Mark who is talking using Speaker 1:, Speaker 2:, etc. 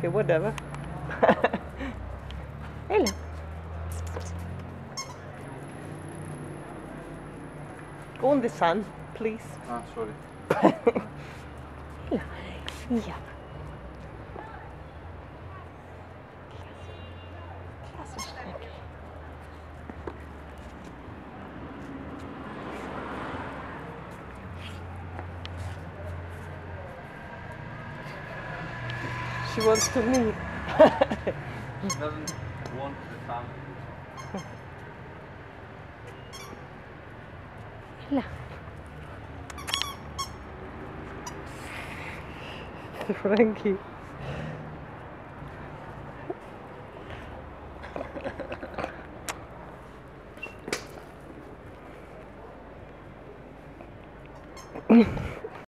Speaker 1: okay, whatever. Hello. Go in the sun, please.
Speaker 2: Ah, sorry.
Speaker 1: Ja. Klasse Schnecke. She wants to meet.
Speaker 2: she doesn't want the family.
Speaker 1: Hello. Frankie.